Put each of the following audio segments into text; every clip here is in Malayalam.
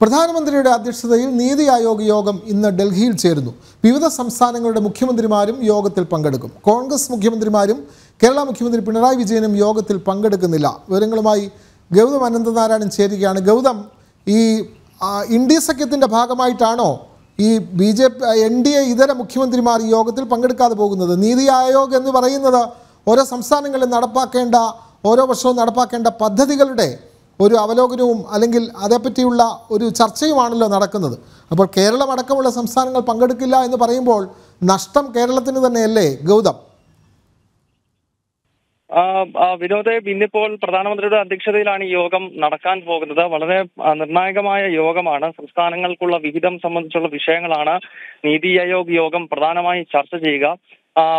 പ്രധാനമന്ത്രിയുടെ അധ്യക്ഷതയിൽ നീതി ആയോഗ് യോഗം ഇന്ന് ഡൽഹിയിൽ ചേരുന്നു. വിവിധ സംസ്ഥാനങ്ങളുടെ മുഖ്യമന്ത്രിമാരും യോഗത്തിൽ പങ്കെടുക്കും. കോൺഗ്രസ് മുഖ്യമന്ത്രിമാരും കേരള മുഖ്യമന്ത്രി പിണറായി വിജയനും യോഗത്തിൽ പങ്കെടുക്കുന്നില്ല. വിവരങ്ങളുമായി ഗൗതം അനന്തനാരായണൻ ചേരുകയാണ്. ഗൗതം ഈ ഇന്ത്യ സഖ്യത്തിന്റെ ഭാഗമായിട്ടാണോ ഈ B J P N D A ഇതര മുഖ്യമന്ത്രിമാർ ഈ യോഗത്തിൽ പങ്കെടുക്കാതെ പോകുന്നത്? നീതി ആയോഗ് എന്ന് പറയുന്നത് ഓരോ സംസ്ഥാനങ്ങളിൽ നടപ്പാക്കേണ്ട ഓരോ വർഷവും നടപ്പാക്കേണ്ട പദ്ധതികളുടെ ഒരു അവലോകനവും അല്ലെങ്കിൽ അതേപ്പറ്റിയുള്ള ഒരു ചർച്ചയുമാണല്ലോ നടക്കുന്നത്. അപ്പോൾ കേരളം അടക്കമുള്ള സംസ്ഥാനങ്ങൾ പങ്കെടുക്കില്ല എന്ന് പറയുമ്പോൾ നഷ്ടം കേരളത്തിന് തന്നെയല്ലേ ഗൗതം? വിനോദ് ഇന്നിപ്പോൾ പ്രധാനമന്ത്രിയുടെ അധ്യക്ഷതയിലാണ് ഈ യോഗം നടക്കാൻ പോകുന്നത്. വളരെ നിർണായകമായ യോഗമാണ്. സംസ്ഥാനങ്ങൾക്കുള്ള വിഹിതം സംബന്ധിച്ചുള്ള വിഷയങ്ങളാണ് നീതി ആയോഗ് യോഗം പ്രധാനമായും ചർച്ച ചെയ്യുക.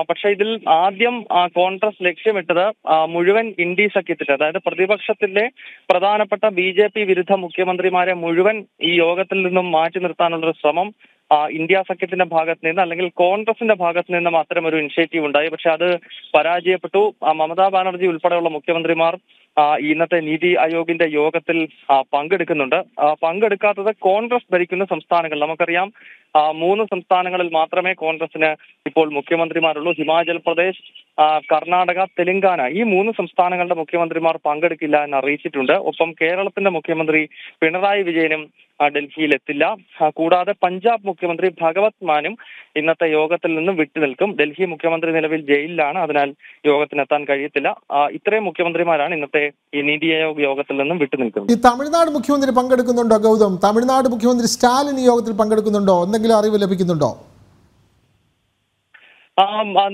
പക്ഷെ ഇതിൽ ആദ്യം കോൺഗ്രസ് ലക്ഷ്യമിട്ടത് മുഴുവൻ ഇൻഡി സഖ്യത്തിന്റെ അതായത് പ്രതിപക്ഷത്തിന്റെ പ്രധാനപ്പെട്ട ബി ജെ പി വിരുദ്ധ മുഖ്യമന്ത്രിമാരെ മുഴുവൻ ഈ യോഗത്തിൽ നിന്നും മാറ്റി നിർത്താനുള്ള ശ്രമം ഇന്ത്യ സഖ്യത്തിന്റെ ഭാഗത്ത് നിന്ന് അല്ലെങ്കിൽ കോൺഗ്രസിന്റെ ഭാഗത്ത് നിന്നും അത്തരം ഒരു ഇനിഷ്യേറ്റീവ് ഉണ്ടായി. പക്ഷെ അത് പരാജയപ്പെട്ടു. മമതാ ബാനർജി ഉൾപ്പെടെയുള്ള മുഖ്യമന്ത്രിമാർ ഇന്നത്തെ നീതി ആയോഗിന്റെ യോഗത്തിൽ പങ്കെടുക്കുന്നുണ്ട്. പങ്കെടുക്കാത്തത് കോൺഗ്രസ് ഭരിക്കുന്ന സംസ്ഥാനങ്ങൾ. നമുക്കറിയാം മൂന്ന് സംസ്ഥാനങ്ങളിൽ മാത്രമേ കോൺഗ്രസിന് ഇപ്പോൾ മുഖ്യമന്ത്രിമാരുള്ളൂ. ഹിമാചൽ പ്രദേശ് കർണാടക തെലങ്കാന ഈ മൂന്ന് സംസ്ഥാനങ്ങളുടെ മുഖ്യമന്ത്രിമാർ പങ്കെടുക്കില്ല എന്ന് അറിയിച്ചിട്ടുണ്ട്. ഒപ്പം കേരളത്തിന്റെ മുഖ്യമന്ത്രി പിണറായി വിജയനും ഡൽഹിയിൽ എത്തില്ല. കൂടാതെ പഞ്ചാബ് മുഖ്യമന്ത്രി ഭഗവത് മാനും ഇന്നത്തെ യോഗത്തിൽ നിന്നും വിട്ടുനിൽക്കും ഡൽഹി മുഖ്യമന്ത്രി നിലവിൽ ജയിലിലാണ് അതിനാൽ യോഗത്തിനെത്താൻ കഴിയത്തില്ല. ഇത്രയും മുഖ്യമന്ത്രിമാരാണ് ഇന്നത്തെ ഈ നീതി ആയോഗ് യോഗത്തിൽ നിന്നും വിട്ടുനിൽക്കുന്നത് ഈ തമിഴ്നാട് മുഖ്യമന്ത്രി പങ്കെടുക്കുന്നുണ്ടോ ഗൗതം? തമിഴ്നാട് മുഖ്യമന്ത്രി സ്റ്റാലിൻ യോഗത്തിൽ പങ്കെടുക്കുന്നുണ്ടോ? എന്തെങ്കിലും അറിവ് ലഭിക്കുന്നുണ്ടോ?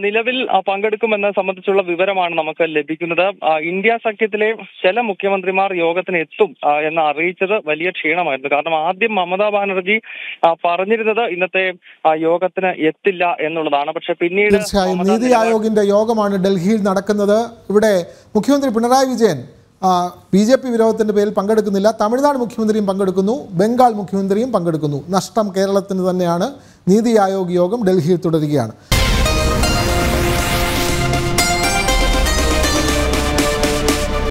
നിലവിൽ പങ്കെടുക്കുമെന്ന് സംബന്ധിച്ചുള്ള വിവരമാണ് നമുക്ക് ലഭിക്കുന്നത്. ഇന്ത്യ സഖ്യത്തിലെ ചില മുഖ്യമന്ത്രിമാർ യോഗത്തിന് എത്തും എന്ന് അറിയിച്ചത് വലിയ ക്ഷീണമായിരുന്നു. കാരണം ആദ്യം മമതാ ബാനർജി പറഞ്ഞിരുന്നത് ഇന്നത്തെ യോഗത്തിന് എത്തില്ല എന്നുള്ളതാണ്. പക്ഷെ പിന്നീട് തീർച്ചയായും നീതി ആയോഗിന്റെ യോഗമാണ് ഡൽഹിയിൽ നടക്കുന്നത്. ഇവിടെ മുഖ്യമന്ത്രി Pinarayi Vijayan B J P വിരോധത്തിന്റെ പേരിൽ പങ്കെടുക്കുന്നില്ല. തമിഴ്നാട് മുഖ്യമന്ത്രിയും പങ്കെടുക്കുന്നു ബംഗാൾ മുഖ്യമന്ത്രിയും പങ്കെടുക്കുന്നു. നഷ്ടം കേരളത്തിന് തന്നെയാണ്. നീതി ആയോഗ് യോഗം ഡൽഹിയിൽ തുടരുകയാണ്.